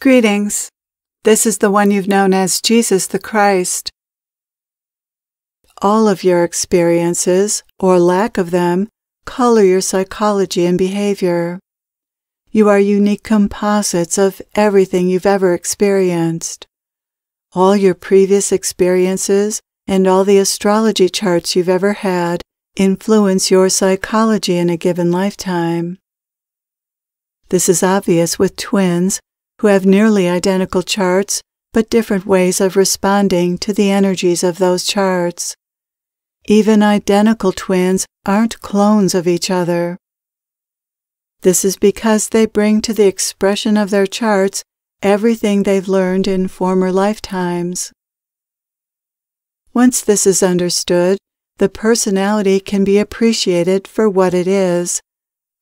Greetings. This is the one you've known as Jesus the Christ. All of your experiences, or lack of them, color your psychology and behavior. You are unique composites of everything you've ever experienced. All your previous experiences and all the astrology charts you've ever had influence your psychology in a given lifetime. This is obvious with twins who have nearly identical charts but different ways of responding to the energies of those charts. Even identical twins aren't clones of each other. This is because they bring to the expression of their charts everything they've learned in former lifetimes. Once this is understood, the personality can be appreciated for what it is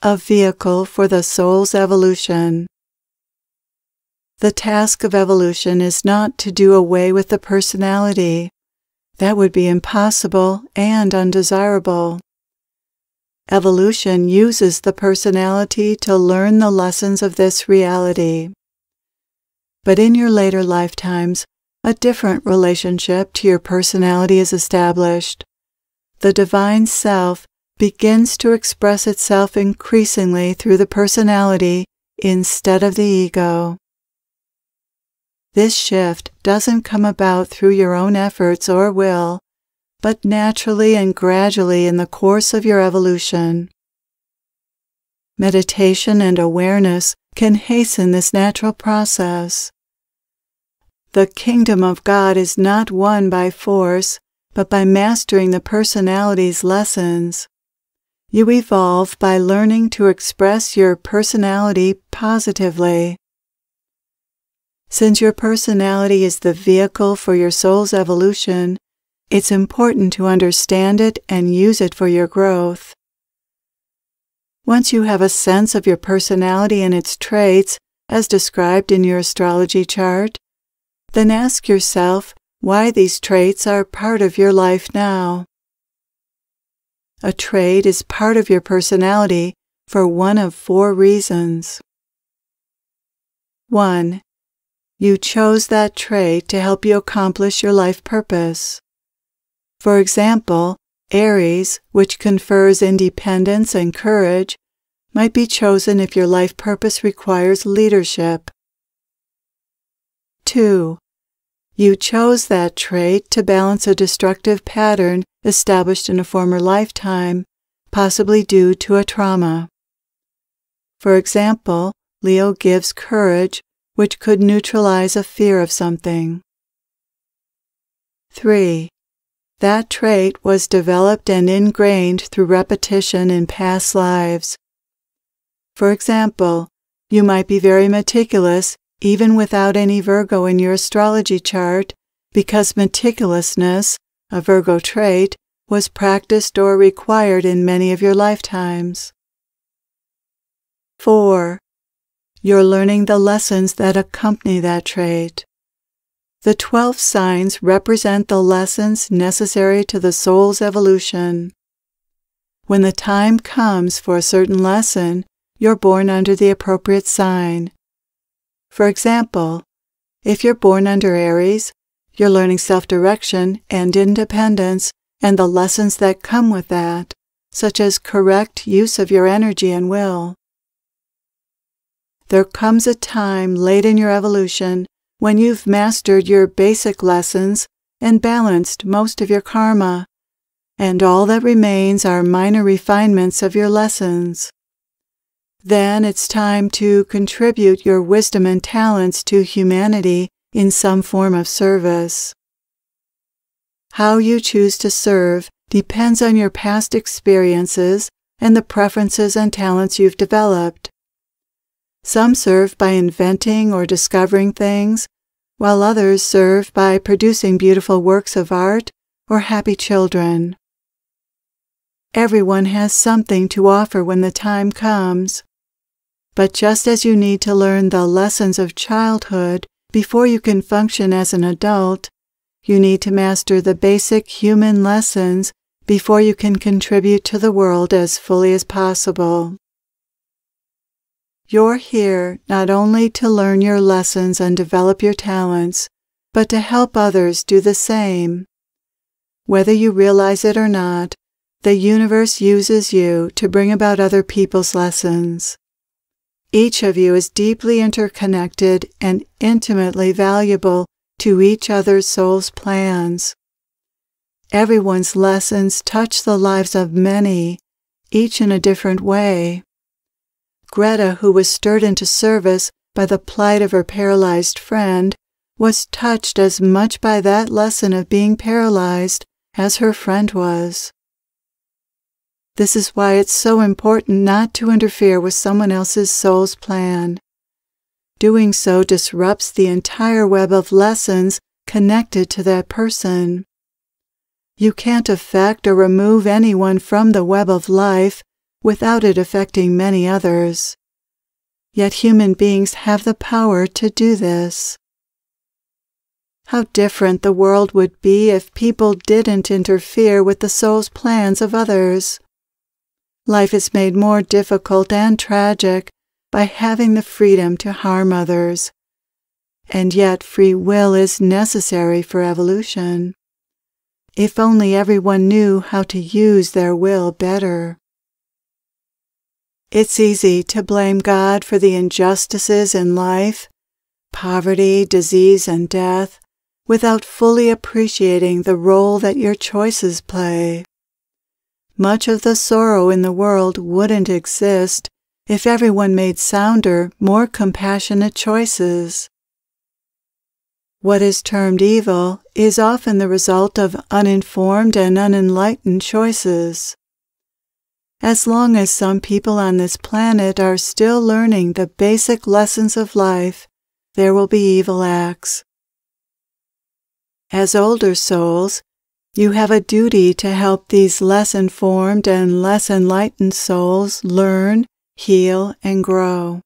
a vehicle for the soul's evolution. The task of evolution is not to do away with the personality. That would be impossible and undesirable. Evolution uses the personality to learn the lessons of this reality. But in your later lifetimes, a different relationship to your personality is established. The divine self begins to express itself increasingly through the personality instead of the ego. This shift doesn't come about through your own efforts or will, but naturally and gradually in the course of your evolution. Meditation and awareness can hasten this natural process. The kingdom of God is not won by force, but by mastering the personality's lessons. You evolve by learning to express your personality positively. Since your personality is the vehicle for your soul's evolution, it's important to understand it and use it for your growth. Once you have a sense of your personality and its traits, as described in your astrology chart, then ask yourself why these traits are part of your life now. A trait is part of your personality for one of four reasons. 1. You chose that trait to help you accomplish your life purpose. For example, Aries, which confers independence and courage, might be chosen if your life purpose requires leadership. 2. You chose that trait to balance a destructive pattern established in a former lifetime, possibly due to a trauma. For example, Leo gives courage which could neutralize a fear of something. 3. That trait was developed and ingrained through repetition in past lives. For example, you might be very meticulous even without any Virgo in your astrology chart because meticulousness, a Virgo trait, was practiced or required in many of your lifetimes. 4. You're learning the lessons that accompany that trait. The 12 signs represent the lessons necessary to the soul's evolution. When the time comes for a certain lesson, you're born under the appropriate sign. For example, if you're born under Aries, you're learning self direction and independence and the lessons that come with that, such as correct use of your energy and will. There comes a time late in your evolution when you've mastered your basic lessons and balanced most of your karma, and all that remains are minor refinements of your lessons. Then it's time to contribute your wisdom and talents to humanity in some form of service. How you choose to serve depends on your past experiences and the preferences and talents you've developed. Some serve by inventing or discovering things, while others serve by producing beautiful works of art or happy children. Everyone has something to offer when the time comes. But just as you need to learn the lessons of childhood before you can function as an adult, you need to master the basic human lessons before you can contribute to the world as fully as possible. You're here not only to learn your lessons and develop your talents, but to help others do the same. Whether you realize it or not, the universe uses you to bring about other people's lessons. Each of you is deeply interconnected and intimately valuable to each other's soul's plans. Everyone's lessons touch the lives of many, each in a different way. Greta, who was stirred into service by the plight of her paralyzed friend, was touched as much by that lesson of being paralyzed as her friend was. This is why it's so important not to interfere with someone else's soul's plan. Doing so disrupts the entire web of lessons connected to that person. You can't affect or remove anyone from the web of life without it affecting many others. Yet human beings have the power to do this. How different the world would be if people didn't interfere with the soul's plans of others. Life is made more difficult and tragic by having the freedom to harm others. And yet, free will is necessary for evolution. If only everyone knew how to use their will better. It's easy to blame God for the injustices in life, poverty, disease, and death, without fully appreciating the role that your choices play. Much of the sorrow in the world wouldn't exist if everyone made sounder, more compassionate choices. What is termed evil is often the result of uninformed and unenlightened choices. As long as some people on this planet are still learning the basic lessons of life, there will be evil acts. As older souls, you have a duty to help these less informed and less enlightened souls learn, heal, and grow.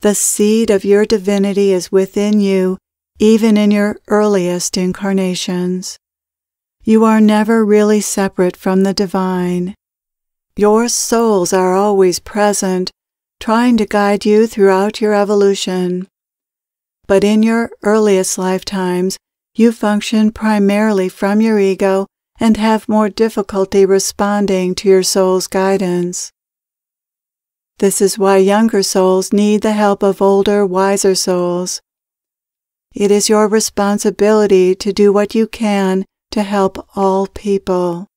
The seed of your divinity is within you, even in your earliest incarnations. You are never really separate from the divine. Your souls are always present, trying to guide you throughout your evolution. But in your earliest lifetimes, you function primarily from your ego and have more difficulty responding to your soul's guidance. This is why younger souls need the help of older, wiser souls. It is your responsibility to do what you can to help all people.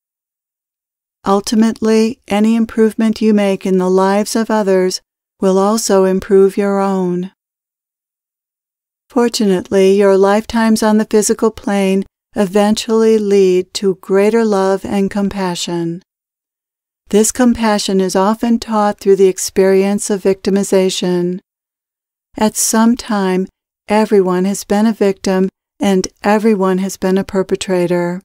Ultimately, any improvement you make in the lives of others will also improve your own. Fortunately, your lifetimes on the physical plane eventually lead to greater love and compassion. This compassion is often taught through the experience of victimization. At some time, everyone has been a victim and everyone has been a perpetrator.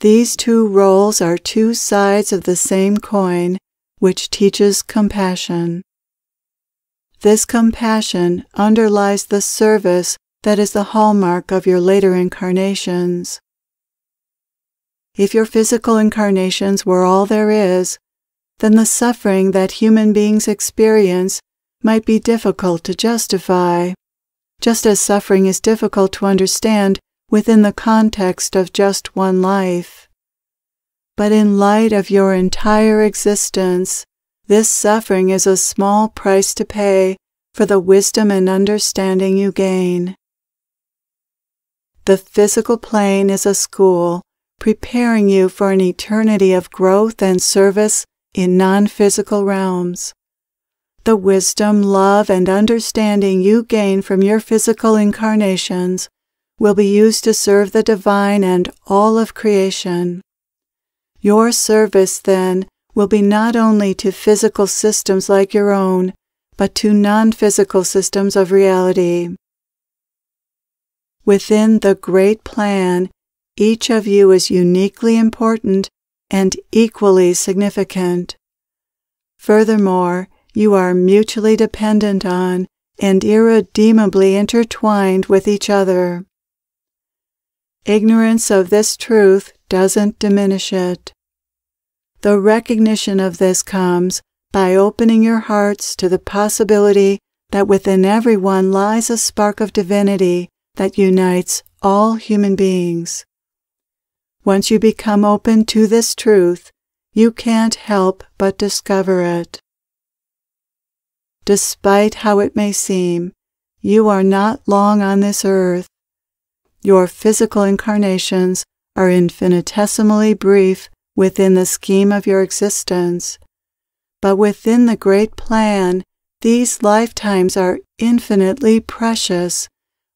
These two roles are two sides of the same coin, which teaches compassion. This compassion underlies the service that is the hallmark of your later incarnations. If your physical incarnations were all there is, then the suffering that human beings experience might be difficult to justify just as suffering is difficult to understand within the context of just one life. But in light of your entire existence, this suffering is a small price to pay for the wisdom and understanding you gain. The physical plane is a school preparing you for an eternity of growth and service in non physical realms the wisdom, love, and understanding you gain from your physical incarnations will be used to serve the divine and all of creation. Your service, then, will be not only to physical systems like your own, but to non physical systems of reality. Within the great plan, each of you is uniquely important and equally significant. Furthermore, you are mutually dependent on and irredeemably intertwined with each other. Ignorance of this truth doesn't diminish it. The recognition of this comes by opening your hearts to the possibility that within everyone lies a spark of divinity that unites all human beings. Once you become open to this truth, you can't help but discover it. Despite how it may seem, you are not long on this earth. Your physical incarnations are infinitesimally brief within the scheme of your existence. But within the great plan, these lifetimes are infinitely precious,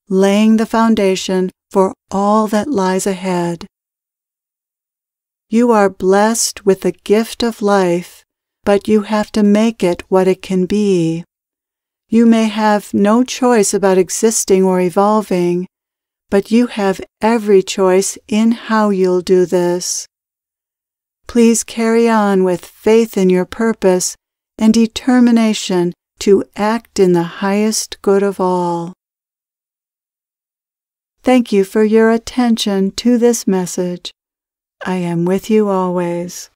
laying the foundation for all that lies ahead. You are blessed with the gift of life, but you have to make it what it can be. You may have no choice about existing or evolving, but you have every choice in how you'll do this. Please carry on with faith in your purpose and determination to act in the highest good of all. Thank you for your attention to this message. I am with you always.